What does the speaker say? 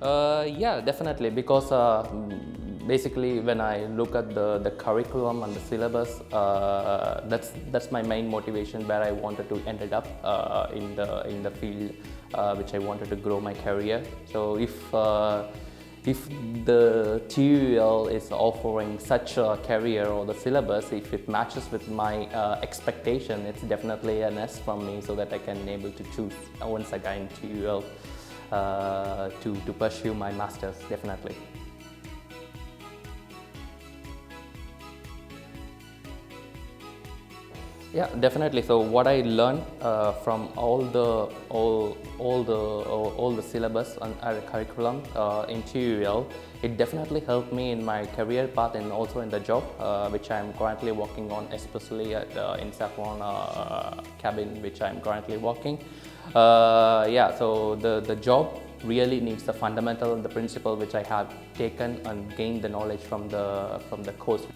Uh, yeah, definitely. Because uh, basically, when I look at the, the curriculum and the syllabus, uh, that's that's my main motivation where I wanted to ended up uh, in the in the field uh, which I wanted to grow my career. So if uh, if the TUL is offering such a career or the syllabus, if it matches with my uh, expectation, it's definitely an S from me so that I can able to choose once again TUL Uh, to, to pursue my master's, definitely. Yeah, definitely. So what I learned uh, from all the all all the all, all the syllabus and uh, curriculum uh, in TUL, it definitely helped me in my career path and also in the job uh, which I am currently working on, especially at uh, in Safran uh, cabin which I am currently working. Uh, yeah, so the the job really needs the fundamental and the principle which I have taken and gained the knowledge from the from the course.